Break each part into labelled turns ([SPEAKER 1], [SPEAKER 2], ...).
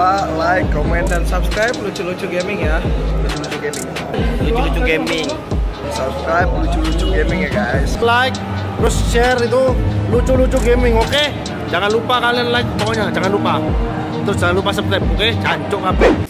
[SPEAKER 1] lupa like, komen, dan subscribe lucu-lucu gaming ya. Lucu-lucu gaming.
[SPEAKER 2] Lucu-lucu gaming.
[SPEAKER 1] Subscribe lucu-lucu gaming ya guys.
[SPEAKER 3] like, terus share itu lucu-lucu gaming, oke? Jangan lupa kalian like pokoknya, jangan lupa. Terus jangan lupa subscribe, oke? Cancuk apa?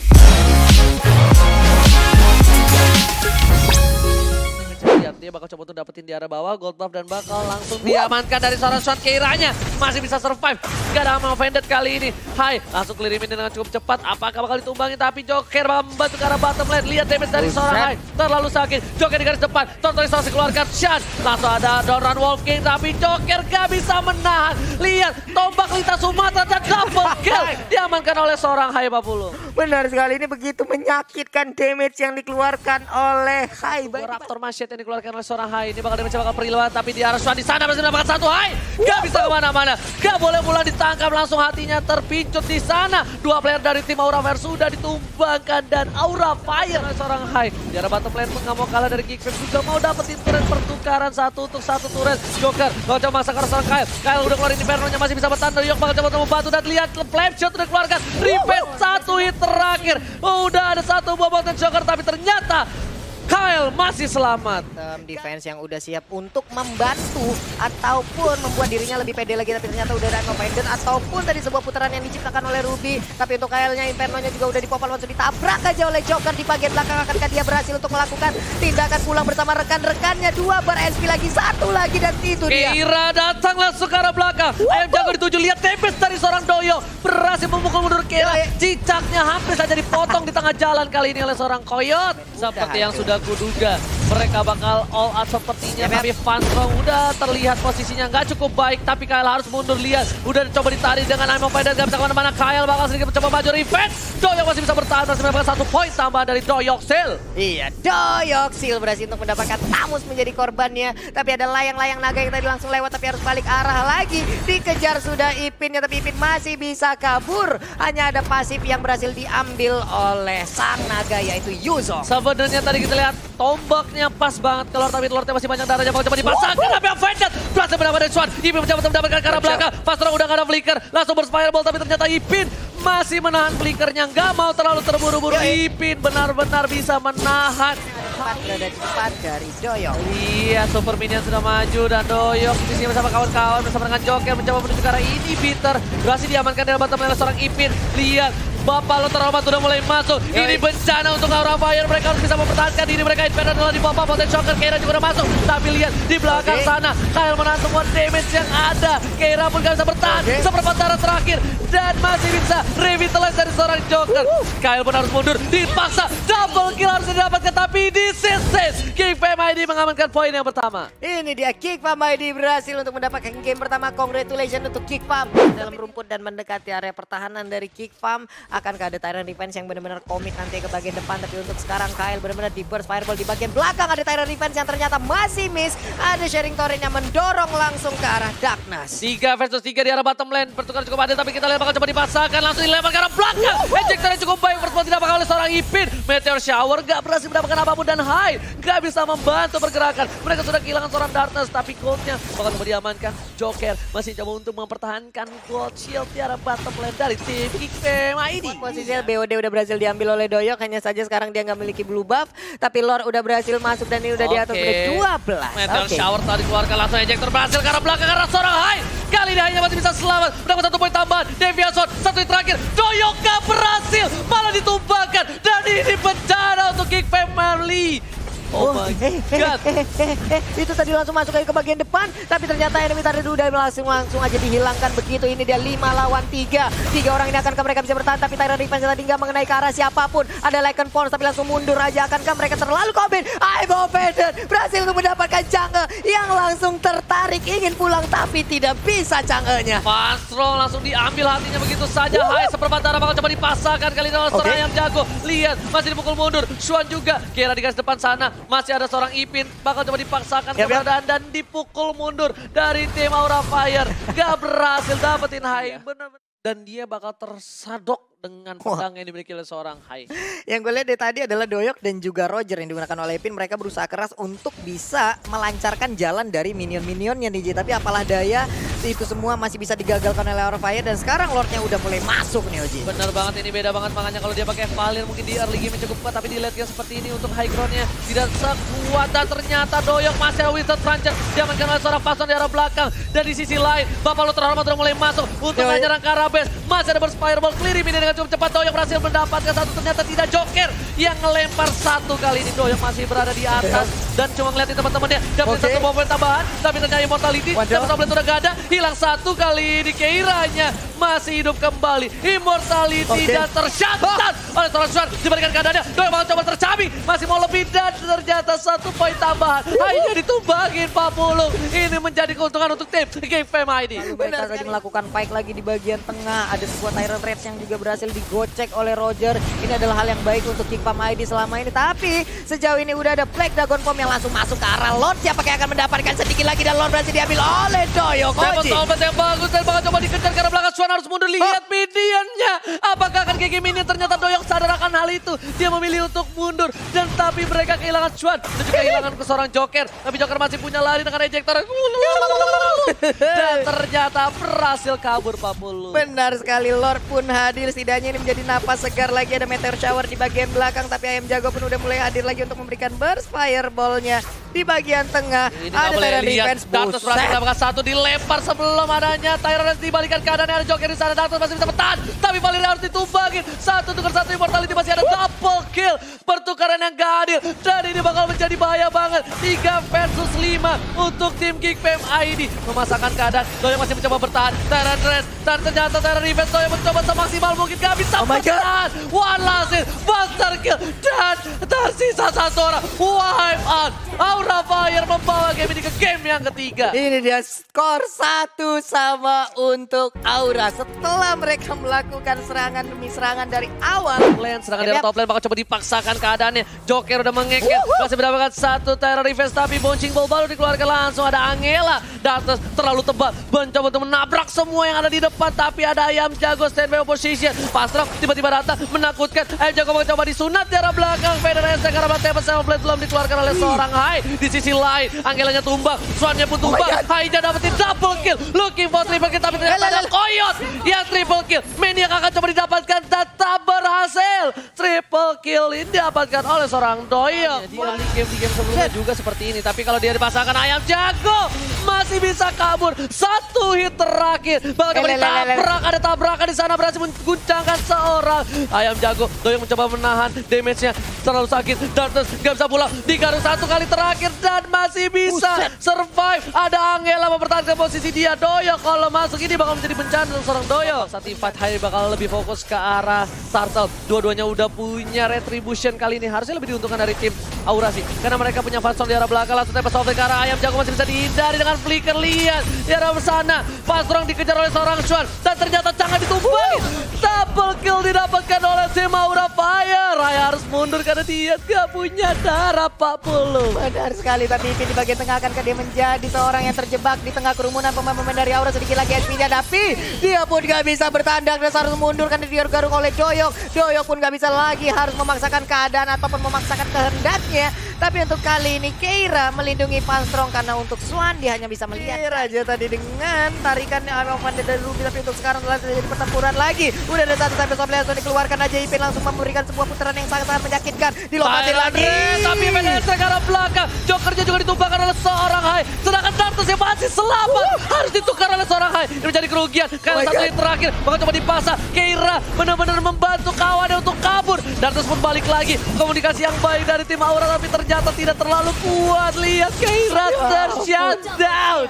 [SPEAKER 4] Dia bakal coba untuk dapetin di arah bawah gold buff dan bakal langsung diamankan dari seorang shot Keiranya. Masih bisa survive. Gak ada ammo offended kali ini. Hai, langsung kelirimin dengan cukup cepat. Apakah bakal ditumbangin tapi Joker membantu ke arah bottom lane. Lihat damage dari seorang Hai. Terlalu sakit. Joker di garis depan. Tortori langsung keluarkan shot. Langsung ada Doran Wolf King tapi Joker gak bisa menahan. Lihat, tombak lintas Sumatera dan double kill. Diamankan oleh seorang Hai Papulu.
[SPEAKER 2] Benar sekali ini begitu menyakitkan damage yang dikeluarkan oleh Hai.
[SPEAKER 4] Raptor Machete yang dikeluarkan oleh seorang Hai. Ini bakal bakal perilawan tapi di arah di sana berhasil mendapatkan satu Hai. Gak bisa ke mana-mana. Gak boleh pula ditangkap langsung hatinya terpincut di sana. Dua player dari tim Aura Fire sudah ditumbangkan dan Aura Fire oleh seorang Hai. Di arah bottom lane pun gak mau kalah dari Geekfam juga mau dapetin turret pertukaran satu untuk satu turret. Joker kalau coba maksa ke arah seorang Kyle. Kyle udah keluarin Inferno-nya masih bisa bertahan. Yok bakal coba untuk membantu dan lihat flame shot udah keluarkan. Revenge satu hit terakhir. Udah ada satu bobot dan Joker tapi ternyata Kyle masih selamat.
[SPEAKER 2] Tem defense yang udah siap untuk membantu ataupun membuat dirinya lebih pede lagi tapi ternyata udah ada offended ataupun dari sebuah putaran yang diciptakan oleh Ruby tapi untuk Kyle-nya Inferno-nya juga udah dipopal langsung ditabrak aja oleh Joker di bagian belakang akankah dia berhasil untuk melakukan tindakan pulang bersama rekan-rekannya dua bar SP lagi satu lagi dan itu dia
[SPEAKER 4] Keira datang langsung ke arah belakang. Ayam jago dituju. Lihat tepes dari seorang Doyo. Berhasil memukul mundur Keira. Cicaknya hampir saja dipotong di tengah jalan kali ini oleh seorang Koyot. Seperti yang sudah kuduga. Mereka bakal all out sepertinya.
[SPEAKER 2] Yap, yap.
[SPEAKER 4] Tapi Fanstrong udah terlihat posisinya nggak cukup baik. Tapi Kyle harus mundur. Lihat. Udah coba ditarik dengan Aimo Pedas. Gak bisa ke mana-mana. Kyle bakal sedikit mencoba maju revenge. Doyok masih bisa bertahan. Masih mendapatkan satu poin tambahan dari Doyok Sil.
[SPEAKER 2] Iya, Doyok Sil berhasil untuk mendapatkan Tamus menjadi korbannya. Tapi ada layang-layang naga yang tadi langsung lewat tapi harus balik arah lagi. Dikejar sudah Ipinnya tapi Ipin masih bisa kabur. Hanya ada pasif yang berhasil diambil oleh sang naga yaitu Yuzo.
[SPEAKER 4] Sebenarnya tadi kita lihat tombaknya pas banget keluar tapi telurnya masih banyak darahnya bakal coba dipasangkan tapi offended berhasil mendapatkan Swan Ipin mencoba untuk mendapatkan ke arah belakang. Pastor udah gak ada flicker. Langsung berspireball tapi ternyata Ipin masih menahan flickernya. Nggak mau terlalu terburu-buru. Ipin benar-benar bisa menahan.
[SPEAKER 2] Cepat dari Doyok.
[SPEAKER 4] Iya, Super Minion sudah maju dan Doyok di sini bersama kawan-kawan bersama dengan Joker mencoba menuju ke arah ini. Peter berhasil diamankan dari bottom seorang Ipin. Lihat, Bapak lo terhormat sudah mulai masuk. Ini bencana untuk Aura Fire. Mereka harus bisa mempertahankan diri mereka. Inferno adalah di bawah Potent Shocker. Keira juga udah masuk. Tapi lihat di belakang
[SPEAKER 2] Oke.
[SPEAKER 4] sana. Kyle menahan semua damage yang ada. Keira pun gak bisa bertahan.
[SPEAKER 2] Oke.
[SPEAKER 4] Seperempat darah terakhir. Dan masih bisa revitalize dari seorang Joker. Kyle pun harus mundur. Dipaksa. Double kill harus didapatkan. Tapi di sisi King Fam ID mengamankan poin yang pertama.
[SPEAKER 2] Ini dia Kick Farm ID berhasil untuk mendapatkan game pertama. Congratulations untuk Kick Farm dalam rumput dan mendekati area pertahanan dari Kick Farm. Akankah ada Tyrant Defense yang benar-benar komit nanti ke bagian depan. Tapi untuk sekarang Kyle benar-benar di burst fireball di bagian belakang. Ada Tyrant Defense yang ternyata masih miss. Ada sharing torrent yang mendorong langsung ke arah Darkness.
[SPEAKER 4] 3 versus 3 di arah bottom lane. Pertukaran cukup ada tapi kita lihat bakal coba dipasangkan. Langsung dilempar ke arah belakang. Ejector yang cukup baik. First blood didapatkan oleh seorang Ipin. Meteor Shower gak berhasil mendapatkan apa pun. Dan Hyde gak bisa membantu pergerakan. Mereka sudah kehilangan seorang Darkness. Tapi goldnya bakal coba diamankan. Joker masih coba untuk mempertahankan gold shield di arah bottom lane dari tim Fam ID.
[SPEAKER 2] Posisinya BOD udah berhasil diambil oleh Doyok. Hanya saja sekarang dia nggak memiliki blue buff. Tapi Lord udah berhasil masuk dan ini udah di atas
[SPEAKER 4] Oke.
[SPEAKER 2] udah 12.
[SPEAKER 4] Meteor
[SPEAKER 2] Oke.
[SPEAKER 4] shower tadi keluarkan langsung ejector berhasil arah belakang karena seorang high. Kali ini hanya masih bisa selamat. Mendapat satu poin tambahan. Deviason satu terakhir. Doyok gak berhasil. Malah ditumbangkan. Dan ini bencana untuk Kick Omar Lee Oh, my god.
[SPEAKER 2] itu tadi langsung masuk ke bagian depan tapi ternyata enemy tadi udah langsung langsung aja dihilangkan begitu ini dia 5 lawan 3 tiga orang ini akankah mereka bisa bertahan tapi Tyrant Defense tadi nggak mengenai ke arah siapa pun ada Lycan Force tapi langsung mundur aja akankah mereka terlalu komen I'm offended berhasil untuk mendapatkan Chang'e yang langsung tertarik ingin pulang tapi tidak bisa Chang'e-nya
[SPEAKER 4] Fastro langsung diambil hatinya begitu saja. Hai, seperempat darah bakal coba dipasangkan kali ini oleh
[SPEAKER 2] Oke.
[SPEAKER 4] yang jago. Lihat, masih dipukul mundur. Shuan juga. Kira di garis depan sana. Masih ada seorang Ipin. Bakal coba dipaksakan
[SPEAKER 2] yap.
[SPEAKER 4] keberadaan dan dipukul mundur dari tim Aura Fire. Gak berhasil dapetin Hai. Bener-bener. Dan dia bakal tersadok dengan pedang yang dimiliki oleh seorang Hai.
[SPEAKER 2] Yang gue lihat dari tadi adalah Doyok dan juga Roger yang digunakan oleh Epin. Mereka berusaha keras untuk bisa melancarkan jalan dari minion-minionnya nih Ji. Tapi apalah daya, itu semua masih bisa digagalkan oleh Aura Fire. Dan sekarang Lordnya udah mulai masuk nih Oji.
[SPEAKER 4] Bener banget ini beda banget makanya kalau dia pakai Valir mungkin di early game cukup kuat tapi di late game seperti ini untuk high groundnya tidak sekuat dan ternyata Doyok masih ada Wizard Puncher diamankan oleh seorang Fason di arah belakang dan di sisi lain Bapak lo terhormat sudah mulai masuk untuk menyerang Karabes masih ada Burst Fireball clear ini dengan cukup cepat Doyok berhasil mendapatkan satu. Ternyata tidak Joker yang ngelempar satu kali ini. Doyok masih berada di atas dan cuma ngeliatin teman-temannya. Dapat
[SPEAKER 2] Oke.
[SPEAKER 4] satu momen tambahan tapi ternyata Immortality. Dapat tablet udah gak ada. Hilang satu kali ini Keiranya masih hidup kembali Immortality
[SPEAKER 2] Oke.
[SPEAKER 4] dan tercatat oleh seorang Swan diberikan keadaannya Doyok mau coba tercabi masih mau lebih dan ternyata satu poin tambahan hanya ditumbangin Pak Pulung ini menjadi keuntungan untuk tim Game Fam ID
[SPEAKER 2] mereka lagi melakukan fight lagi di bagian tengah. Ada sebuah Tyrant Reds yang juga berhasil digocek oleh Roger. Ini adalah hal yang baik untuk Kick Pam ID selama ini. Tapi sejauh ini udah ada Black Dragon Bomb yang langsung masuk ke arah Lord. Siapa yang akan mendapatkan sedikit lagi dan Lord berhasil diambil oleh Doyok
[SPEAKER 4] Dapat
[SPEAKER 2] Oji.
[SPEAKER 4] salvet yang bagus dan bakal coba dikejar karena belakang Swan harus mundur lihat mediannya. Apakah akan GG Minion ternyata Doyok sadar akan hal itu. Dia memilih untuk mundur dan tapi mereka kehilangan Swan dan juga kehilangan ke seorang Joker. Tapi Joker masih punya lari dengan ejector. Dan ternyata berhasil kabur Pak Pulung.
[SPEAKER 2] Benar sekali Lord pun hadir setidaknya ini menjadi napas segar lagi ada meteor shower di bagian belakang tapi ayam jago pun udah mulai hadir lagi untuk memberikan burst fireballnya di bagian tengah
[SPEAKER 4] Ini
[SPEAKER 2] ada Tyrant
[SPEAKER 4] lihat.
[SPEAKER 2] defense
[SPEAKER 4] Dartus berhasil mendapatkan satu dilempar sebelum adanya Tyrant dibalikan keadaannya ada Joker di sana. Dartus masih bisa bertahan. Tapi Valir harus ditumbangin. Satu tukar satu Immortality masih ada double kill. Pertukaran yang gak adil. Dan ini bakal menjadi bahaya banget. 3 versus 5 untuk tim Geek Fam ID. Memasakkan keadaan. Doyo masih mencoba bertahan. Tyrant Rest. Dan ternyata Tyrant Defense Doyo mencoba semaksimal mungkin. Gak bisa
[SPEAKER 2] Oh
[SPEAKER 4] bertahan. One last hit. Buster kill. Dan tersisa satu orang. Wipe out. Aura amor. Fire membawa game ini ke game yang ketiga.
[SPEAKER 2] Ini dia skor satu sama untuk Aura setelah mereka melakukan serangan demi serangan dari awal.
[SPEAKER 4] lane, serangan dari top lane bakal coba dipaksakan keadaannya. Joker udah mengengkel, masih mendapatkan satu terror defense tapi bouncing ball baru dikeluarkan langsung ada Angela. Datas terlalu tebal, mencoba untuk menabrak semua yang ada di depan tapi ada ayam jago standby opposition. Pastrok tiba-tiba datang menakutkan. Ayam jago bakal coba disunat di arah belakang. Federasi karena Tempest sama Blade belum dikeluarkan oleh seorang Hai. Di sisi lain, Angelanya tumbang, Swannya pun tumbang.
[SPEAKER 2] God.
[SPEAKER 4] Hai dapetin double kill, looking for triple kill tapi ternyata ada Koyot yang triple kill. Maniac akan coba didapatkan dan tak berhasil. Triple kill ini didapatkan oleh seorang Doyok. Di early game di game sebelumnya juga seperti ini. Tapi kalau dia dipasangkan ayam jago masih bisa kabur. Satu hit terakhir. Bakal
[SPEAKER 2] lele, lele.
[SPEAKER 4] ditabrak. Ada tabrakan di sana berhasil mengguncangkan seorang. Ayam jago. Doyok mencoba menahan damage-nya. Terlalu sakit. Dartus gak bisa pulang. Digaruk satu kali terakhir dan masih bisa survive. Ada Angela mempertahankan posisi dia. Doyok kalau masuk ini bakal menjadi bencana untuk seorang Doyok. Saat tim fight high bakal lebih fokus ke arah Turtle. Dua-duanya udah punya retribution kali ini. Harusnya lebih diuntungkan dari tim Aura sih. Karena mereka punya Fatson di arah belakang. Langsung tembak soft ke arah Ayam Jago masih bisa dihindari dengan flicker lihat. Di arah sana. Fastrong dikejar oleh seorang Chuan. Dan ternyata Canga ditumbangin. Double kill didapatkan oleh tim Aura Fire. Raya harus mundur karena dia gak punya darah Pak Pulu.
[SPEAKER 2] Benar sekali, tapi Ipin di bagian tengah akankah dia menjadi seorang yang terjebak di tengah kerumunan pemain-pemain dari Aura sedikit lagi SP-nya, tapi dia pun gak bisa bertahan dan harus mundur karena digaruk garuk oleh Doyok. Doyok pun gak bisa lagi harus memaksakan keadaan ataupun memaksakan kehendaknya. Tapi untuk kali ini Keira melindungi Panstrong karena untuk Swan dia hanya bisa melihat Keira aja tadi dengan tarikan Arafan dari Ruby tapi untuk sekarang telah terjadi pertempuran lagi. Udah ada satu sampai sampai langsung dikeluarkan aja Ipin langsung memberikan sebuah putaran yang sangat-sangat menyakitkan. Dilompatin
[SPEAKER 4] Tyrant
[SPEAKER 2] lagi.
[SPEAKER 4] Tapi Venetra ke arah belakang. Jokernya juga ditumbangkan oleh seorang Hai. Sedangkan Dartus yang masih selamat harus ditukar oleh seorang Hai. Ini menjadi kerugian.
[SPEAKER 2] Oh
[SPEAKER 4] Karena
[SPEAKER 2] my
[SPEAKER 4] satu yang terakhir. Bakal coba dipasang. Keira benar-benar membantu kawannya untuk kabur. Dartus pun balik lagi. Komunikasi yang baik dari tim Aura tapi ternyata tidak terlalu kuat. Lihat Keira tershutdown.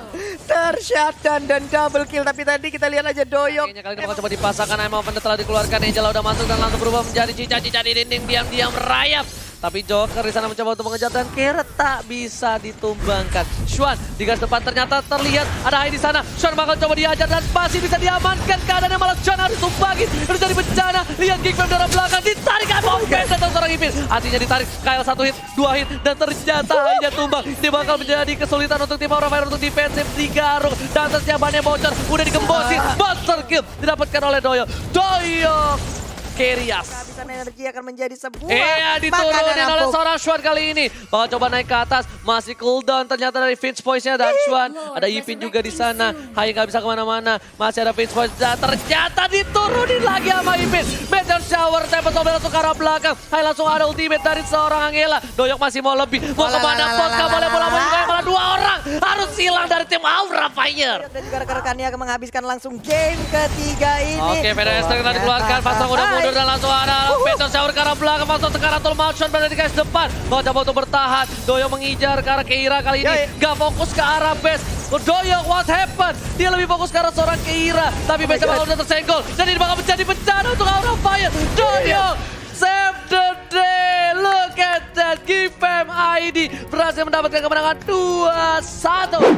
[SPEAKER 2] Tershutdown dan double kill tapi tadi kita lihat aja Doyok.
[SPEAKER 4] Kayaknya kali ini bakal coba dipasangkan Aim Offender telah dikeluarkan Angela udah masuk dan langsung berubah menjadi cica-cica di dinding diam-diam merayap. Tapi Joker di sana mencoba untuk mengejar dan Kira tak bisa ditumbangkan. Xuan di garis depan ternyata terlihat ada Hai di sana. Xuan bakal coba diajar dan masih bisa diamankan. Keadaannya malah Xuan harus tumbangin. Harus jadi bencana. Lihat Geek Fam dari belakang ditarik Aim Offender dan seorang Ipin. Artinya ditarik. Kyle satu hit, dua hit dan ternyata hanya tumbang. Ini bakal menjadi kesulitan untuk tim Aura Fire untuk defensif digaruk. Dan tersiapannya bocor. Udah digembosin. Buster kill didapatkan oleh Doyok. Doyok Kerias.
[SPEAKER 2] Kehabisan energi akan menjadi sebuah
[SPEAKER 4] Iya diturunin oleh seorang Shuan kali ini. Bakal coba naik ke atas. Masih cooldown ternyata dari Finch Voice-nya dan Shuan. Ada Yipin juga di sana. Hai nggak bisa ke mana-mana. Masih ada Finch Voice. Dan ternyata diturunin lagi sama Yipin. Meteor Shower. Tempest Sombel langsung ke arah belakang. Hai langsung ada ultimate dari seorang Angela. Doyok masih mau lebih. Mau ke
[SPEAKER 2] mana
[SPEAKER 4] pun. Gak boleh
[SPEAKER 2] lah.
[SPEAKER 4] malah dua orang. Harus hilang dari tim Aura Fire.
[SPEAKER 2] Dan juga rekan-rekannya akan menghabiskan langsung game ketiga ini.
[SPEAKER 4] Oke, Veda Esther kita
[SPEAKER 2] Luar
[SPEAKER 4] dikeluarkan. Pasang udah mundur dan langsung ada Meteor Shower ke arah belakang. Pasang sekarang Mount Shot berada di garis depan. Mau untuk bertahan. Doyo mengijar ke arah Keira kali ini.
[SPEAKER 2] Yoi.
[SPEAKER 4] Gak fokus ke arah base. Doyo, what happened? Dia lebih fokus ke arah seorang Keira. Tapi base
[SPEAKER 2] God.
[SPEAKER 4] bakal udah tersenggol. Dan ini bakal menjadi bencana untuk Aura Fire. Doyo, save the day. Look at that. Give them ID. Berhasil mendapatkan kemenangan 2-1.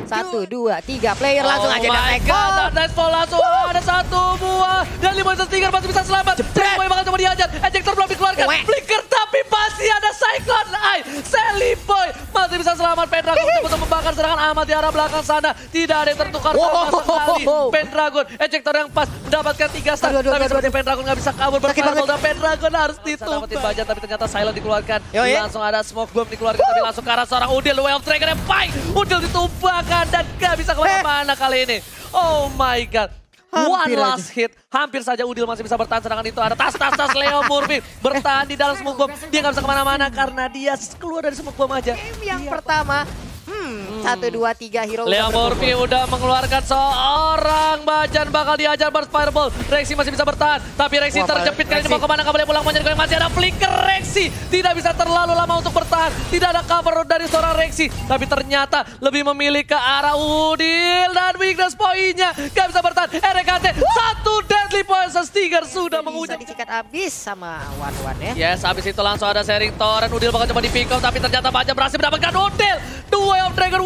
[SPEAKER 2] Satu, dua, tiga player langsung
[SPEAKER 4] oh
[SPEAKER 2] aja dan
[SPEAKER 4] god, Nightfall langsung ada satu buah. Dan lima Stinger masih bisa selamat.
[SPEAKER 2] Jebret.
[SPEAKER 4] Boy bakal coba dihajar. Ejector belum dikeluarkan.
[SPEAKER 2] Weh.
[SPEAKER 4] Flicker tapi masih ada Cyclone Eye. Sally Boy masih bisa selamat. Pendragon untuk membakar serangan Ahmad di arah belakang sana. Tidak ada yang tertukar sama sekali. Pendragon, ejector yang pas mendapatkan tiga
[SPEAKER 2] aduh,
[SPEAKER 4] Tapi seperti Pendragon nggak bisa kabur dan Pendragon harus ditumpah. bajan tapi ternyata Silent dikeluarkan.
[SPEAKER 2] Yo, ya.
[SPEAKER 4] Langsung ada smoke bomb dikeluarkan tapi langsung ke arah seorang Udil. Well Dragon yang baik. Udil ditumpahkan dan gak bisa ke mana-mana kali ini. Oh my god.
[SPEAKER 2] Hampir
[SPEAKER 4] One
[SPEAKER 2] aja.
[SPEAKER 4] last hit. Hampir saja Udil masih bisa bertahan. Sedangkan itu ada tas-tas-tas Leo Murphy. Bertahan di dalam smoke bomb. Dia gak bisa ke mana-mana karena dia keluar dari smoke bomb aja.
[SPEAKER 2] Game yang pertama, hmm, satu, dua, tiga hero
[SPEAKER 4] Leo
[SPEAKER 2] udah
[SPEAKER 4] Murphy udah mengeluarkan seorang Bajan bakal diajar burst fireball. Rexy masih bisa bertahan. Tapi Rexy
[SPEAKER 2] Wah,
[SPEAKER 4] terjepit kali ini mau ke mana gak boleh pulang nyari Masih ada flicker Rexy. Tidak bisa terlalu lama untuk bertahan. Tidak ada cover dari seorang Rexy. Tapi ternyata lebih memilih ke arah Udil. Dan weakness poinnya gak bisa bertahan. RKT satu deadly poison Stinger sudah
[SPEAKER 2] Bisa
[SPEAKER 4] menguji.
[SPEAKER 2] disikat habis sama One One ya.
[SPEAKER 4] Yes, habis itu langsung ada sharing torrent. Udil bakal coba di pick up, tapi ternyata Bajan berhasil mendapatkan Udil. Dua of Dragon,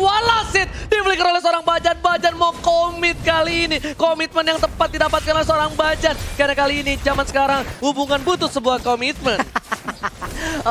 [SPEAKER 4] hit. Diflicker oleh seorang Bajan. Bajan mau komit kali ini. Komitmen yang tepat didapatkan oleh seorang Bajan. Karena kali ini zaman sekarang hubungan butuh sebuah komitmen.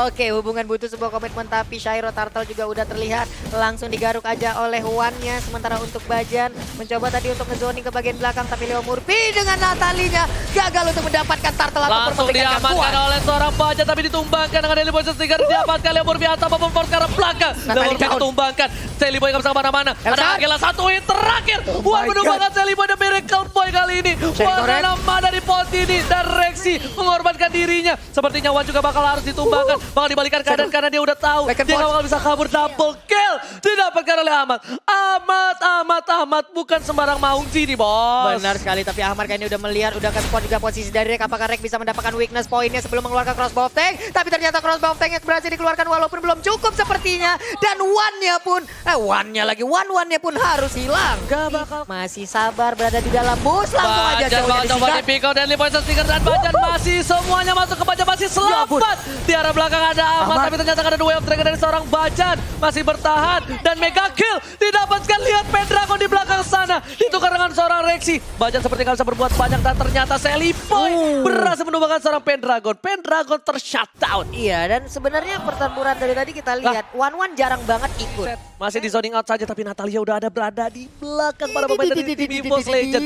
[SPEAKER 2] Oke, hubungan butuh sebuah komitmen tapi Shairo Turtle juga udah terlihat langsung digaruk aja oleh Wan-nya. Sementara untuk Bajan mencoba tadi untuk ngezoning ke bagian belakang tapi Leo Murphy dengan Natalinya gagal untuk mendapatkan Turtle ataupun
[SPEAKER 4] Langsung diamankan oleh seorang Bajan tapi ditumbangkan dengan Daily Boy Stinger didapatkan Leo Murphy atau apa pun ke arah belakang. Leo Murphy ditumbangkan. Sally Boy gak bisa ke mana-mana.
[SPEAKER 2] Ada.
[SPEAKER 4] Angela satu hit terakhir.
[SPEAKER 2] Oh my
[SPEAKER 4] menumbangkan Sally Boy dan Miracle Boy kali ini.
[SPEAKER 2] Torrent.
[SPEAKER 4] nama dari pot ini dan Rexy mengorbankan dirinya. Sepertinya Wan juga bakal harus ditumbangkan. Bakal dibalikan keadaan karena dia udah tahu. Dia gak bakal bisa kabur double kill. Didapatkan oleh Ahmad. Ahmad, Ahmad, Ahmad. Bukan sembarang maung sini bos.
[SPEAKER 2] Benar sekali, tapi Ahmad kayaknya udah melihat, udah ke spot juga posisi dari Rek. Apakah Rek bisa mendapatkan weakness poinnya sebelum mengeluarkan crossbow tank? Tapi ternyata crossbow of tank yang berhasil dikeluarkan walaupun belum cukup sepertinya. Dan one-nya pun, eh one-nya lagi, one-one-nya pun harus hilang.
[SPEAKER 4] Gak bakal
[SPEAKER 2] Masih sabar berada di dalam bus, langsung aja
[SPEAKER 4] Bajan coba pick out dan Lee Poison Stinger dan Bajan masih semuanya masuk ke Bajan masih selamat. Di arah belakang ada Ahmad, tapi ternyata ada dua of Dragon dari seorang Bajan masih bertahan dan mega kill didapatkan lihat Pendragon di belakang sana ditukar dengan seorang Rexy. Bajan seperti nggak bisa berbuat banyak dan ternyata Sally Boy
[SPEAKER 2] Uh.
[SPEAKER 4] berhasil menumbangkan seorang Pendragon. Pendragon tershutdown.
[SPEAKER 2] Iya, dan sebenarnya pertempuran dari tadi kita lihat, one-one jarang banget ikut.
[SPEAKER 4] Masih di zoning out saja tapi Natalia udah ada berada di belakang para pemain dari tim EVOS Legend.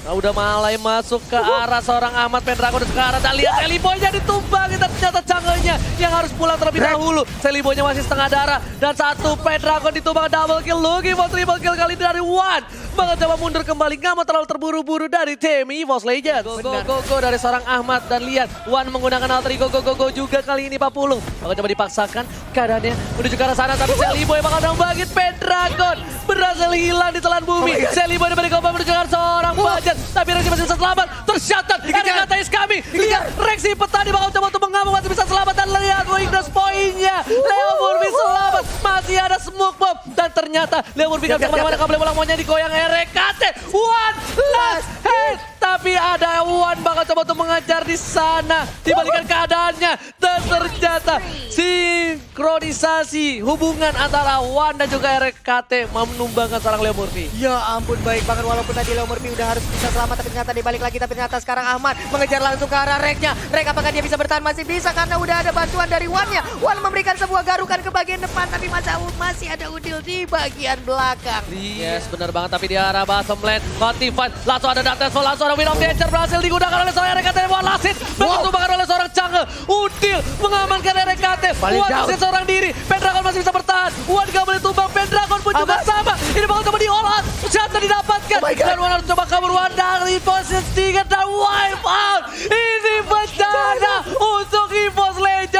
[SPEAKER 4] Nah, udah mulai masuk ke arah seorang Ahmad Pendragon ke arah dan lihat Sally Boy-nya ditumbangin dan ternyata jungle-nya yang harus pulang terlebih dahulu. Sally Boy-nya masih setengah darah dan satu Pendragon ditumbang double kill. Looking for triple kill kali dari One. Bakal coba mundur kembali, nggak mau terlalu terburu-buru dari tim EVOS Legend. Go, go, go, go dari seorang Ahmad dan lihat One menggunakan alter ego go, go, go juga kali ini Pak Pulung. Bakal coba dipaksakan keadaannya menuju ke arah sana tapi Sally Boy nembangin Pendragon. Berhasil hilang di telan bumi. Sally Boy menuju ke arah seorang Bajan. Tapi Rexy masih bisa selamat. Ada kata is kami. Lihat Rexy petani bakal coba untuk mengamuk masih bisa selamat. Dan lihat weakness poinnya. Leo Murphy selamat. Masih ada smoke bomb. Dan ternyata Leo Murphy gak bisa ke mana-mana. Gak boleh pulang maunya digoyang RKT. One last hit. Tapi ada Wan bakal coba untuk mengajar di sana. Dibalikan keadaannya. Dan ternyata sinkronisasi hubungan antara Wan dan juga RKT menumbangkan seorang Leo Murphy.
[SPEAKER 2] Ya ampun baik banget walaupun tadi Leo Murphy udah harus bisa selamat tapi ternyata dibalik lagi tapi ternyata sekarang Ahmad mengejar langsung ke arah Reknya. Rek apakah dia bisa bertahan? Masih bisa karena udah ada bantuan dari Wan-nya. Wan memberikan sebuah garukan ke bagian depan tapi masih, masih ada Udil di bagian belakang.
[SPEAKER 4] Yes, benar banget. Tapi di arah bottom lane, Motivan. Langsung ada Dantes langsung ada Win of Danger berhasil digunakan oleh seorang RKT Wan Lasit. Bertumbangan oleh seorang Change. Udil mengamankan RKT.
[SPEAKER 2] Down.
[SPEAKER 4] masih seorang diri. Pendragon masih bisa bertahan. Wan gak boleh tumbang. Pendragon pun juga sama. Ini bakal coba di all out. Senjata didapatkan.
[SPEAKER 2] Oh
[SPEAKER 4] dan Wan harus coba kabur Wan dari posisi 3 dan wipe out. Ini bencana untuk EVOS Legend.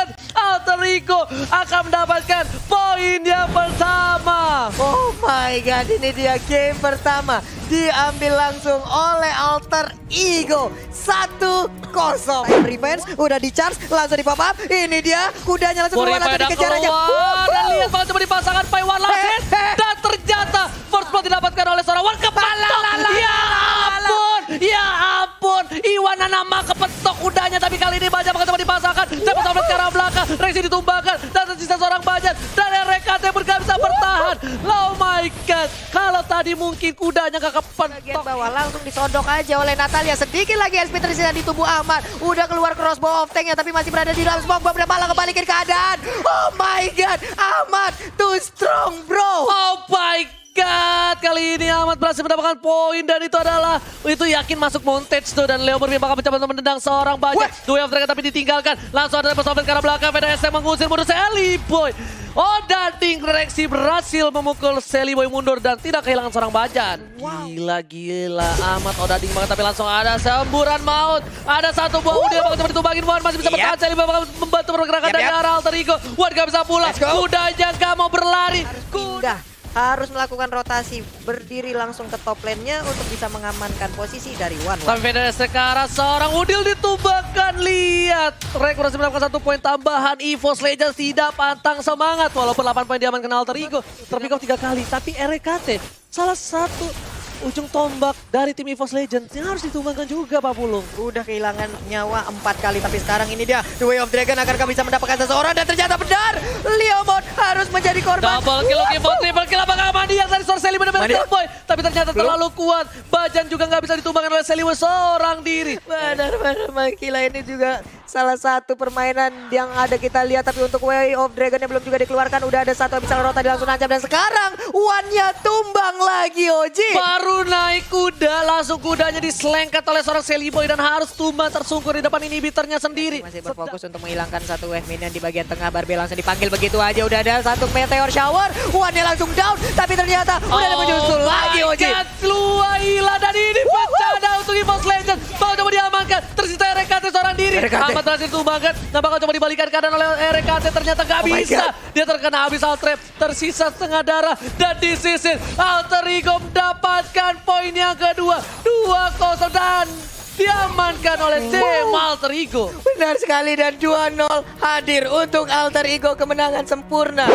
[SPEAKER 4] Alter Ego akan mendapatkan poin yang pertama.
[SPEAKER 2] Oh my god, ini dia game pertama. Diambil langsung oleh Alter Ego. Satu kosong. Time Revenge udah di charge, langsung di pop up. Ini dia, kudanya langsung keluar, langsung dikejar aja.
[SPEAKER 4] keluar dan lihat banget coba dipasangkan Paiwan
[SPEAKER 2] eh.
[SPEAKER 4] dan ternyata first blood didapatkan oleh seorang Wan kepetok. Ya ampun, ya ampun. Iwan nama kepetok kudanya tapi kali ini banyak belakang, Rexy ditumbangkan dan tersisa seorang banyak dan RKT gak bisa bertahan. Oh my god, kalau tadi mungkin kudanya gak
[SPEAKER 2] Bagian
[SPEAKER 4] kepetok.
[SPEAKER 2] bawah langsung disodok aja oleh Natalia. Sedikit lagi SP tersisa di tubuh Ahmad. Udah keluar crossbow of tanknya tapi masih berada di dalam smoke. Beberapa malah kebalikin keadaan. Oh my god, Ahmad too strong bro.
[SPEAKER 4] Oh my god, kali ini Ahmad berhasil mendapatkan poin dan itu adalah itu yakin masuk montage tuh dan Leo Murphy bakal mencoba untuk menendang seorang banyak. Dua Dragon tapi ditinggalkan. Langsung ada pesawat ke arah belakang. PDSM mengusir mundur Sally Boy. Oh Dading Rexy berhasil memukul Sally Boy mundur dan tidak kehilangan seorang bajan. Gila gila Ahmad oh Dading banget tapi langsung ada semburan maut. Ada satu buah udah bakal coba ditumbangin Wan masih bisa
[SPEAKER 2] Yap.
[SPEAKER 4] bertahan. Sally Boy bakal membantu pergerakan
[SPEAKER 2] Yap,
[SPEAKER 4] dari
[SPEAKER 2] yap.
[SPEAKER 4] arah alter ego. Wan gak bisa pulang.
[SPEAKER 2] Go.
[SPEAKER 4] Kudanya gak mau berlari.
[SPEAKER 2] pindah harus melakukan rotasi berdiri langsung ke top lane-nya untuk bisa mengamankan posisi dari One.
[SPEAKER 4] Tapi Federer sekarang seorang Udil ditumbangkan. Lihat. Rek berhasil mendapatkan satu poin tambahan. EVOS Legends tidak pantang semangat. Walaupun 8 poin diamankan Alter Ego. Off 3 kali. Tapi RKT salah satu ujung tombak dari tim EVOS Legends yang harus ditumbangkan juga Pak Pulung.
[SPEAKER 2] Udah kehilangan nyawa empat kali tapi sekarang ini dia The Way of Dragon akankah bisa mendapatkan seseorang dan ternyata benar Leomon harus menjadi korban.
[SPEAKER 4] Double kill, Kimo, triple kill apakah Mandi yang dari Seliwe benar-benar boy. Tapi ternyata terlalu kuat. Bajan juga nggak bisa ditumbangkan oleh Seliwe seorang diri.
[SPEAKER 2] Benar-benar Makila ini juga salah satu permainan yang ada kita lihat tapi untuk Way of Dragon-nya belum juga dikeluarkan udah ada satu bisa rota langsung nancap dan sekarang One-nya tumbang lagi Oji.
[SPEAKER 4] Baru naik kuda, langsung kudanya diselengkat oleh seorang Sally Boy dan harus tumbang tersungkur di depan inhibitornya sendiri.
[SPEAKER 2] Masih berfokus untuk menghilangkan satu wave minion di bagian tengah. Barbie langsung dipanggil begitu aja. Udah ada satu meteor shower. One-nya langsung down. Tapi ternyata udah ada menyusul lagi Oji.
[SPEAKER 4] Oh God, keluar hilang dan ini bencana untuk EVOS Legends. Mau coba diamankan, tersisa RKT seorang diri.
[SPEAKER 2] RKT.
[SPEAKER 4] Ahmad berhasil tumbangkan, nah bakal coba dibalikan keadaan oleh RKT. Ternyata gak
[SPEAKER 2] Oh
[SPEAKER 4] bisa. Dia terkena habis trap, tersisa setengah darah. Dan disisir, Alter Ego mendapatkan poin yang kedua. 2-0 dan diamankan oleh tim Alter Ego.
[SPEAKER 2] Benar sekali dan 2-0 hadir untuk Alter Ego kemenangan sempurna.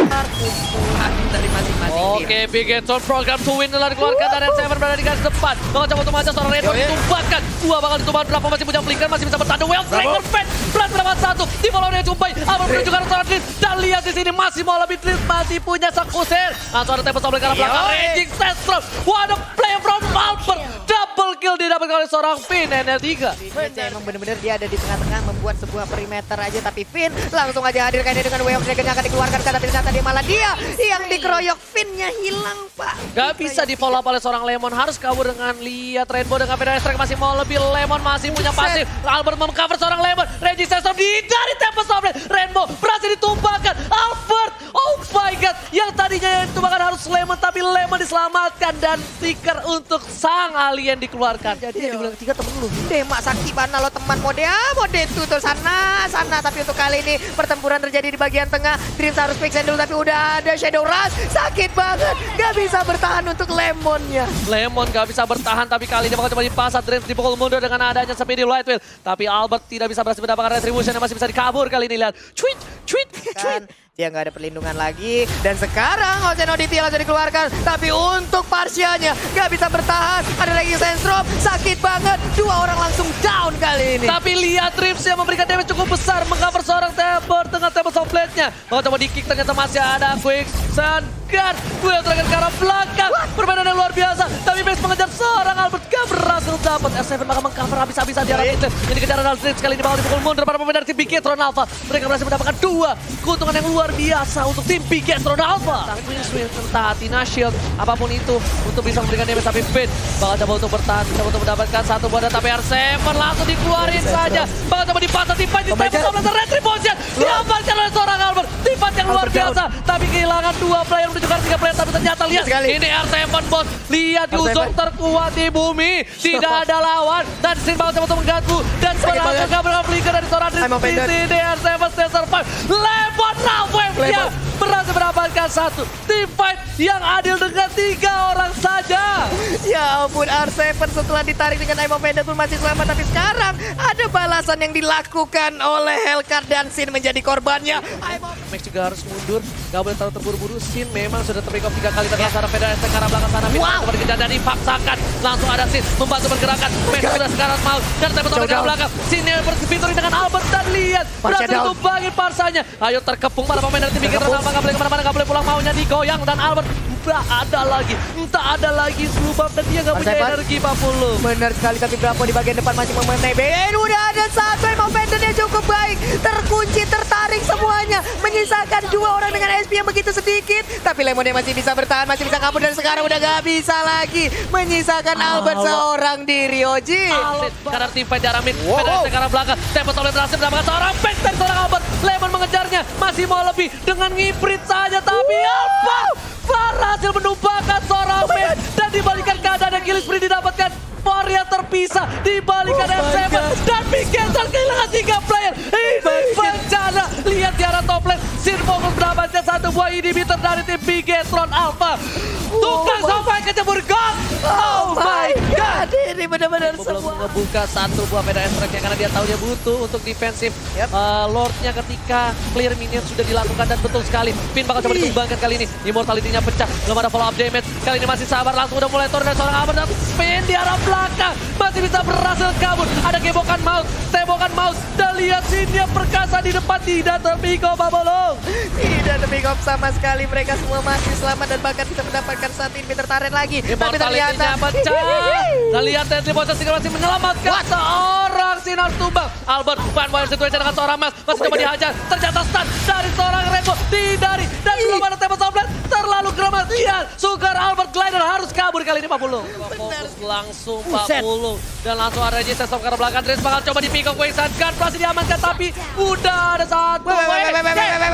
[SPEAKER 2] Dari masing-masing.
[SPEAKER 4] Oke, Big Head Zone program to win telah dikeluarkan dan Seven berada di garis depan. Coba untuk maju seorang Redon ditumbangkan. Dua bakal ditumbangkan, berapa masih punya blinker, masih bisa bertahan. Well, Striker Fan, berat berdapat satu. Di follow dia jumpai, ke arah seorang Tris. Dan lihat di sini masih mau lebih Tris, masih punya sang kusir. Langsung ada tempat sampai ke arah belakang. Raging Sestrom, what a play from Albert. Double kill didapatkan oleh seorang Finn NL3.
[SPEAKER 2] Dia emang bener-bener dia ada di tengah-tengah membuat sebuah perimeter aja tapi Finn langsung aja hadir kayaknya dengan Way of Dragon yang akan dikeluarkan karena ternyata dia malah dia yang dikeroyok Finnnya hilang pak.
[SPEAKER 4] Gak bisa di follow up oleh seorang Lemon. Harus kabur dengan lihat Rainbow dengan Pedro Strike masih mau lebih. Lemon masih punya pasif. Albert memcover seorang Lemon. Reggie Sestrom dihindari Tempest of. Rainbow berhasil ditumbangkan. Albert, oh my god. Yang tadinya yang ditumbangkan harus Lemon. Tapi Lemon diselamatkan. Dan stiker untuk sang alien dikeluarkan.
[SPEAKER 2] Jadi yang di bulan ketiga temen lu. Demak sakti mana lo teman mode ah mode itu tuh sana sana tapi untuk kali ini pertempuran terjadi di bagian tengah. Dreams harus fix dulu tapi udah ada Shadow Rush sakit banget gak bisa bertahan untuk Lemonnya.
[SPEAKER 4] Lemon gak bisa bertahan tapi kali ini bakal coba dipasat Dreams dipukul mundur dengan adanya Speedy Light Wheel. Tapi Albert tidak bisa berhasil mendapatkan retribution yang masih bisa dikabur kali ini lihat. Tweet, tweet, tweet.
[SPEAKER 2] Dia nggak ada perlindungan lagi. Dan sekarang Ocean Oditi langsung dikeluarkan. Tapi untuk Parsianya nggak bisa bertahan. Ada lagi Sensrom sakit banget. Dua orang langsung down kali ini.
[SPEAKER 4] Tapi lihat Rips yang memberikan damage cukup besar. Mengcover seorang Tabor tengah table softplate-nya. Mau coba di kick ternyata masih ada Quick guard. Duel terakhir ke arah belakang. Permainan yang luar biasa. Tapi Max mengejar seorang Albert gak berhasil dapat. R7 maka mengcover habis-habisan di arah mid lane. Ini kejar Ronald Street kali ini bakal dipukul mundur para pemain dari tim Bigetron Alpha. Mereka berhasil mendapatkan dua keuntungan yang luar biasa untuk tim Bigetron Alpha. Tapi swing entah Tina Shield apa pun itu untuk bisa memberikan damage tapi Finn bakal coba untuk bertahan, bisa untuk mendapatkan satu buah tapi R7 langsung dikeluarin saja. Bakal coba dipasang tim fight di table retribution. Diamankan oleh seorang Albert. Fight yang luar biasa tapi kehilangan dua player menunjukkan tiga player tapi ternyata lihat
[SPEAKER 2] Sekali.
[SPEAKER 4] ini R7 bos. Lihat
[SPEAKER 2] R7.
[SPEAKER 4] Yuzong terkuat di bumi. Tidak ada lawan dan Sin coba untuk mengganggu dan
[SPEAKER 2] banget.
[SPEAKER 4] kabel flicker dari seorang
[SPEAKER 2] I'm
[SPEAKER 4] di sini R7 stay survive. Lemon. yang berhasil mendapatkan satu. Tim fight yang adil dengan tiga orang saja.
[SPEAKER 2] Ya ampun, R7 setelah ditarik dengan Aimo Penda pun masih selamat. Tapi sekarang ada balasan yang dilakukan oleh Hellcat dan Sin menjadi korbannya.
[SPEAKER 4] Juga harus mundur, gak boleh terlalu terburu-buru. Sin memang sudah terpick off tiga kali terkena Federer ST ke arah belakang sana. Wow. Dikejar dan dipaksakan. Langsung ada Sin membantu pergerakan. Max sudah sekarang mau. Dan tempat ke belakang. Sin yang berfitur dengan Albert dan lihat. Berhasil
[SPEAKER 2] down.
[SPEAKER 4] tumbangin parsanya. Ayo terkepung para pemain dari tim Bigetron
[SPEAKER 2] Terkepung.
[SPEAKER 4] Alpha. Gak boleh ke mana-mana, gak boleh pulang maunya digoyang. Dan Albert tak ada lagi. Entah ada lagi Slubab dan dia gak punya energi Pak Pulu.
[SPEAKER 2] Benar sekali tapi Bravo di bagian depan masih memenai Ben udah ada satu yang momentumnya cukup baik terkunci tertarik semuanya menyisakan dua orang dengan SP yang begitu sedikit tapi Lemonnya masih bisa bertahan masih bisa kabur dan sekarang udah gak bisa lagi menyisakan Albert seorang diri Oji
[SPEAKER 4] Karena tim mid,
[SPEAKER 2] Wow.
[SPEAKER 4] Federer ke arah belakang. Tempo Tolen berhasil mendapatkan seorang back dari seorang Albert. Lemon mengejarnya, masih mau lebih dengan ngiprit saja. Tapi apa? Berhasil menumpahkan seorang
[SPEAKER 2] Oh.
[SPEAKER 4] Dan dibalikan keadaan yang spree didapatkan. Varia terpisah, dibalikan
[SPEAKER 2] Oh my
[SPEAKER 4] M7
[SPEAKER 2] God.
[SPEAKER 4] dan Mikael kehilangan tiga player. Ini bencana. Lihat di arah top lane, Sin fokus mendapatkan satu buah inhibitor dari tim Bigetron Alpha. Tukang
[SPEAKER 2] my-
[SPEAKER 4] sampai kecebur gong. Oh my
[SPEAKER 2] ini benar-benar
[SPEAKER 4] belum
[SPEAKER 2] semua
[SPEAKER 4] ngebuka satu buah PDS tracknya karena dia tahu dia butuh untuk defensif
[SPEAKER 2] Yep.
[SPEAKER 4] uh, Lordnya ketika clear minion sudah dilakukan dan betul sekali Pin bakal coba
[SPEAKER 2] Ih.
[SPEAKER 4] ditumbangkan kali ini Immortality-nya pecah belum ada follow up damage kali ini masih sabar langsung udah mulai turun dari seorang Albert dan Pin di arah belakang masih bisa berhasil kabur ada gebokan mouse tembokan mouse dan lihat sini perkasa di depan tidak terpikau Babolong
[SPEAKER 2] Tidak up sama sekali. Mereka semua masih selamat dan bahkan bisa mendapatkan satu inhibitor turret lagi. Tapi ternyata...
[SPEAKER 4] Immortality-nya pecah. Dan lihat Poison Stinger masih menyelamatkan seorang Sinar Tumbang. Albert Van Boyer situation dengan seorang Mas. Masih coba dihajar. Ternyata stun dari seorang Rainbow. Dihindari. Dan belum ada toplet. Terlalu keremas. Lihat. Sugar Albert Glider harus kabur kali ini Pak Pulung. Fokus langsung Pak
[SPEAKER 2] Buset.
[SPEAKER 4] Pulung. Dan langsung ada resistance ke arah belakang. Dres bakal coba di pick up Quicksand. Guard berhasil diamankan. Tapi udah ada satu.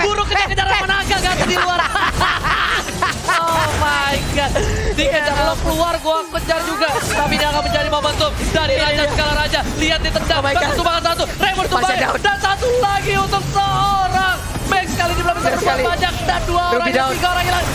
[SPEAKER 4] Buruk kejar-kejar menaga. Gak di luar. God. Dikejar lo keluar gua kejar juga. Tapi ini akan menjadi momentum dari Raja Skala Raja. Lihat ditendang.
[SPEAKER 2] Oh God.
[SPEAKER 4] Satu. Raymond tumbang. Dan satu lagi untuk seorang. Max kali ini belum bisa berbuat banyak. Dan dua orang tiga orang hilang.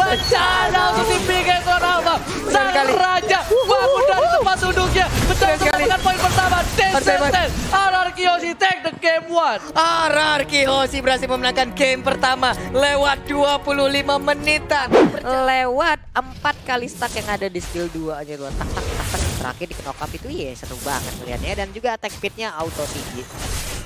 [SPEAKER 4] Bencana untuk tim Bigetron Alpha. Sang. Raja bangun dari tempat duduknya.
[SPEAKER 2] Sekali.
[SPEAKER 4] mendapatkan poin pertama.
[SPEAKER 2] Arsepan.
[SPEAKER 4] Descendant. RR Kiyoshi take the game one.
[SPEAKER 2] RR Kiyoshi berhasil memenangkan game pertama lewat 25 menitan. Lewat 4 kali stack yang ada di skill 2 aja dua tak tak tak tak terakhir di knock up itu ya seru banget melihatnya dan juga attack speednya auto tinggi.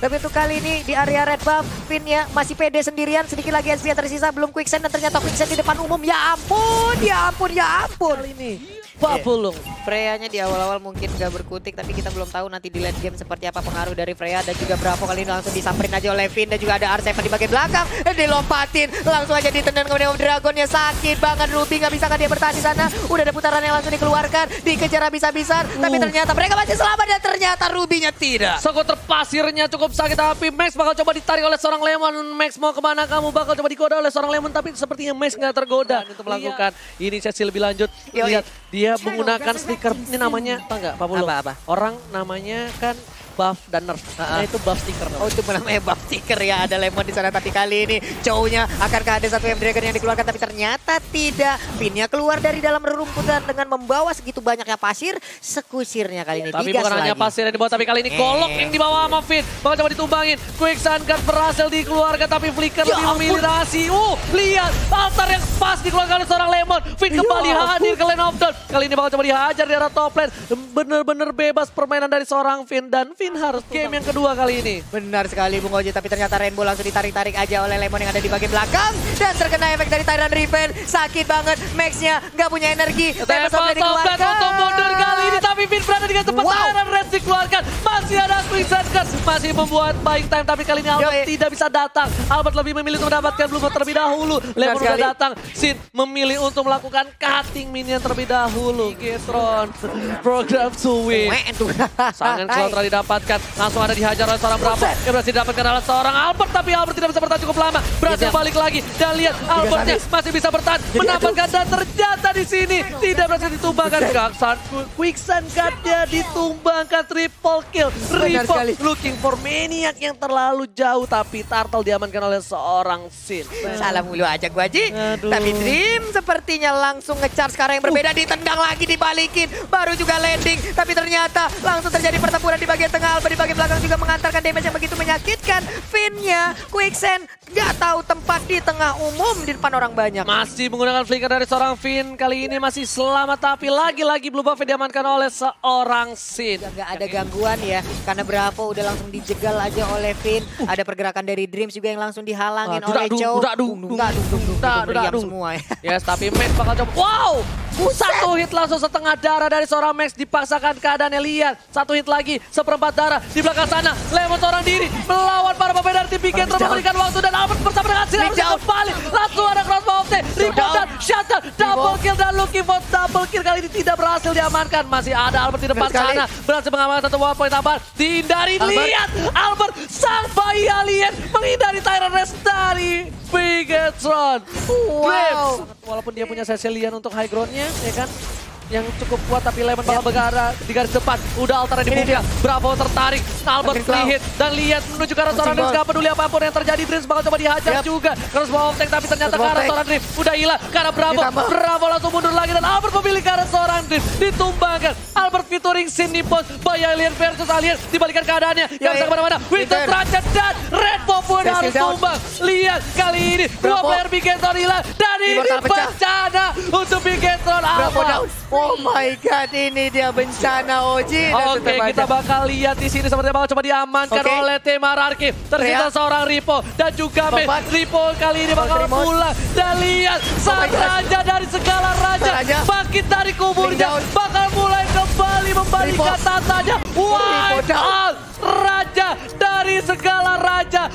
[SPEAKER 2] Tapi untuk kali ini di area red buff, Pinnya masih pede sendirian, sedikit lagi SP tersisa, belum quicksand dan ternyata quicksand di depan umum. Ya ampun, ya ampun, ya ampun.
[SPEAKER 4] Kali ini. Pak
[SPEAKER 2] Iya.
[SPEAKER 4] Pulung.
[SPEAKER 2] Freya-nya di awal-awal mungkin gak berkutik tapi kita belum tahu nanti di late game seperti apa pengaruh dari Freya dan juga Bravo. Kali ini langsung disamperin aja oleh Finn dan juga ada R7 di bagian belakang. Dan dilompatin. Langsung aja ditendang kemudian Om Dragonnya. Sakit banget Ruby. Nggak bisa kan dia bertahan di sana? Udah ada putaran yang langsung dikeluarkan. Dikejar habis-habisan. Tapi
[SPEAKER 4] Uh.
[SPEAKER 2] ternyata mereka masih selamat dan ternyata Ruby-nya tidak.
[SPEAKER 4] Skuter pasirnya cukup sakit tapi Max bakal coba ditarik oleh seorang Lemon. Max mau ke mana? Kamu bakal coba digoda oleh seorang Lemon tapi sepertinya Max nggak tergoda. Untuk melakukan inisiasi lebih lanjut. Lihat dia menggunakan stiker ini namanya apa enggak Pak?
[SPEAKER 2] Apa, apa?
[SPEAKER 4] Orang namanya kan buff dan nerf.
[SPEAKER 2] Ah, ah.
[SPEAKER 4] Nah itu buff stiker.
[SPEAKER 2] Oh itu namanya buff sticker ya ada lemon di sana tapi kali ini cowoknya akankah ada satu M Dragon yang dikeluarkan tapi ternyata tidak Pinnya keluar dari dalam rerumputan dengan membawa segitu banyaknya pasir sekusirnya kali ini
[SPEAKER 4] Tapi
[SPEAKER 2] digas
[SPEAKER 4] bukan hanya pasir yang dibawa, tapi kali ini golok
[SPEAKER 2] Eh.
[SPEAKER 4] yang dibawa sama Finn. Bakal coba ditumbangin. Quicksand Guard berhasil dikeluarkan, tapi Flicker
[SPEAKER 2] Ya
[SPEAKER 4] lebih
[SPEAKER 2] ampun.
[SPEAKER 4] memilih Rasi. Uh, lihat altar yang pas dikeluarkan oleh seorang Lemon. Finn
[SPEAKER 2] Ya
[SPEAKER 4] kembali
[SPEAKER 2] ampun.
[SPEAKER 4] hadir ke lane of dawn. Kali ini bakal coba dihajar di arah top lane. Bener-bener bebas permainan dari seorang Finn dan Finn harus game yang kedua kali ini.
[SPEAKER 2] Benar sekali Bung Oji, tapi ternyata Rainbow langsung ditarik-tarik aja oleh Lemon yang ada di bagian belakang. Dan terkena efek dari Tyrant Riven. Sakit banget, Max-nya nggak punya energi. Blade
[SPEAKER 4] Toplet untuk mundur kali ini, tapi Finn berada dengan tepat
[SPEAKER 2] Wow.
[SPEAKER 4] Tyrant Red dikeluarkan. Masih ada Quicksand Curse, masih membuat buying time, tapi kali ini Albert
[SPEAKER 2] Yoi.
[SPEAKER 4] tidak bisa datang. Albert lebih memilih untuk mendapatkan Blue terlebih dahulu. Lemon
[SPEAKER 2] sekali.
[SPEAKER 4] udah datang, Sin memilih untuk melakukan cutting minion terlebih dahulu. Getron, program to win. Sangat kalau telah didapatkan, langsung ada dihajar oleh seorang.
[SPEAKER 2] Buset.
[SPEAKER 4] Yang berhasil didapatkan adalah seorang Albert, tapi Albert tidak bisa bertahan cukup lama. Berhasil balik lagi dan lihat Albertnya masih bisa bertahan, mendapatkan dan ternyata di sini tidak berhasil ditumbangkan. Kaksan, Quicksand Guard-nya ditumbangkan triple kill. Revo looking for Maniac yang terlalu jauh, tapi Turtle diamankan oleh seorang Sin.
[SPEAKER 2] Salah mulu aja gua Ji. Tapi Dream sepertinya langsung nge-charge sekarang yang berbeda. Ditendang lagi, dibalikin. Baru juga landing. Tapi ternyata langsung terjadi pertempuran di bagian tengah. Alba di bagian belakang juga mengantarkan damage yang begitu menyakitkan. Finnya, Quicksand nggak tahu tempat di tengah umum di depan orang banyak.
[SPEAKER 4] Masih menggunakan flicker dari seorang Finn. Kali ini masih selamat, tapi lagi-lagi Blue Buff diamankan oleh seorang Sin.
[SPEAKER 2] Nggak ada gangguan ya. Karena Bravo udah langsung dijegal aja oleh Finn. Ada pergerakan dari Dreams juga yang langsung dihalangin
[SPEAKER 4] Ah,
[SPEAKER 2] oleh Chow.
[SPEAKER 4] dudak, dung,
[SPEAKER 2] Dung, dudak, dung, dung, dung,
[SPEAKER 4] dudak,
[SPEAKER 2] dung,
[SPEAKER 4] dudak,
[SPEAKER 2] diam
[SPEAKER 4] dung.
[SPEAKER 2] semua ya.
[SPEAKER 4] Yes, tapi Max bakal coba. Wow! Satu hit langsung setengah darah dari seorang Max dipaksakan keadaannya lihat. Satu hit lagi, seperempat darah di belakang sana. Lemon seorang diri melawan para pemain dari tim Big memberikan waktu dan Albert bersama dengan Sin
[SPEAKER 2] Big
[SPEAKER 4] harus
[SPEAKER 2] down.
[SPEAKER 4] kembali. Langsung ada crossbow of Rebound dan shutdown. Double kill dan looking for double kill kali ini tidak berhasil diamankan. Masih ada Albert di depan sana. Berhasil mengamankan satu poin tambahan. Dihindari, lihat. Albert sang bayi alien menghindari Tyrant Rest dari Bigetron.
[SPEAKER 2] Wow.
[SPEAKER 4] Walaupun dia punya Cecilian untuk high groundnya, ya kan? Yang cukup kuat tapi Lemon bakal bergerak di garis depan. Udah altarnya dibuka. Bravo tertarik. Albert hit dan lihat menuju ke arah Dreams.
[SPEAKER 2] Ball.
[SPEAKER 4] Gak peduli apa pun yang terjadi. Dreams bakal coba dihajar juga. Terus mau tank tapi ternyata ke arah seorang Dreams. Udah hilang ke arah Bravo.
[SPEAKER 2] Ditambah.
[SPEAKER 4] Bravo langsung mundur lagi dan Albert memilih ke arah seorang Dreams. Ditumbangkan. Albert featuring Sin Nippon. By Alien versus Alien. Dibalikan keadaannya. Gak
[SPEAKER 2] Ya,
[SPEAKER 4] bisa
[SPEAKER 2] ya.
[SPEAKER 4] ke mana-mana.
[SPEAKER 2] Winter.
[SPEAKER 4] Transit dan Red Bull pun harus tumbang. Lihat kali ini. Dua player Bigetron hilang. Dan ini bencana untuk Bigetron
[SPEAKER 2] Bravo down. Oh my god, ini dia bencana Oji.
[SPEAKER 4] Oke,
[SPEAKER 2] tetap
[SPEAKER 4] kita bakal lihat di sini sepertinya bakal coba diamankan
[SPEAKER 2] Oke.
[SPEAKER 4] oleh tim Ararki. Tersisa
[SPEAKER 2] Rea.
[SPEAKER 4] seorang Ripo dan juga Mei. Ripo kali ini bakal pulang dan lihat sang
[SPEAKER 2] my God.
[SPEAKER 4] raja dari segala raja
[SPEAKER 2] Sang raja.
[SPEAKER 4] bangkit dari kuburnya
[SPEAKER 2] down.
[SPEAKER 4] bakal mulai kembali membalikan
[SPEAKER 2] Ripo.
[SPEAKER 4] tatanya.
[SPEAKER 2] Down.
[SPEAKER 4] out raja dari segala raja